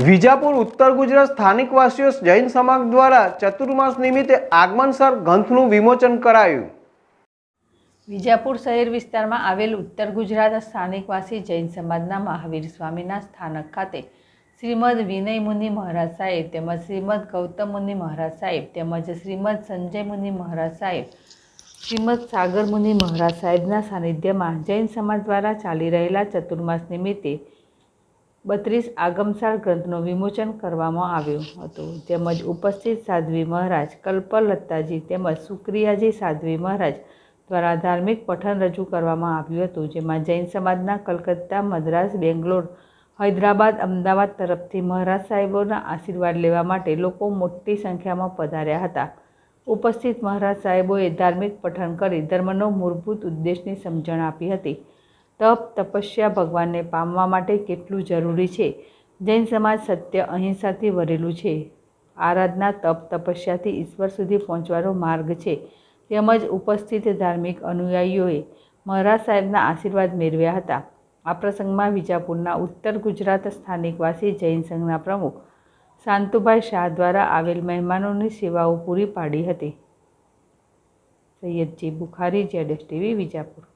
વિજાપુર ઉત્તર ગુજરાત સ્થાનિકવાસીઓ જૈન સમાજ દ્વારા ચતુર્માસ નિમિત્તે આગમનસર ગ્રંથનું વિમોચન કરાયું. વિજાપુર શહેર વિસ્તારમાં આવેલ ઉત્તર ગુજરાત સ્થાનિકવાસી જૈન સમાજના મહાવીર સ્વામીના સ્થાનક ખાતે શ્રીમદ વિનય મુનિ મહારાજ સાહેબ તેમજ શ્રીમદ ગૌતમ મુનિ મહારાજ સાહેબ તેમજ શ્રીમદ સંજય મુનિ મહારાજ સાહેબ, શ્રીમદ સાગર મુનિ મહારાજ સાહેબના સાનિધ્યમાં જૈન સમાજ દ્વારા ચાલી રહેલા ચતુર્માસ નિમિત્તે બત્રીસ આગમસાર ગ્રંથનું વિમોચન કરવામાં આવ્યું હતું. તેમજ ઉપસ્થિત સાધ્વી મહારાજ કલ્પલતાજી તેમજ સુક્રિયાજી સાધ્વી મહારાજ દ્વારા ધાર્મિક પઠન રજૂ કરવામાં આવ્યું હતું, જેમાં જૈન સમાજના કલકત્તા, મદ્રાસ, બેંગ્લોર, હૈદરાબાદ, અમદાવાદ તરફથી મહારાજ સાહેબોના આશીર્વાદ લેવા માટે લોકો મોટી સંખ્યામાં પધાર્યા હતા. ઉપસ્થિત મહારાજ સાહેબોએ ધાર્મિક પઠન કરી ધર્મનો મૂળભૂત ઉદ્દેશની સમજણ આપી હતી. તપ તપસ્યા ભગવાનને પામવા માટે કેટલું જરૂરી છે? જૈન સમાજ સત્ય અહિંસાથી ભરેલું છે. આરાધના, તપ તપસ્યાથી ઈશ્વર સુધી પહોંચવાનો માર્ગ છે. તેમજ ઉપસ્થિત ધાર્મિક અનુયાયીઓએ મહારાજ સાહેબના આશીર્વાદ મેળવ્યા હતા. આ પ્રસંગમાં વિજાપુરના ઉત્તર ગુજરાત સ્થાનિકવાસી જૈન સંઘના પ્રમુખ શાંતુભાઈ શાહ દ્વારા આવેલ મહેમાનોની સેવાઓ પૂરી પાડી હતી. સૈયદજી બુખારી જેડેસ ટીવી, વિજાપુર.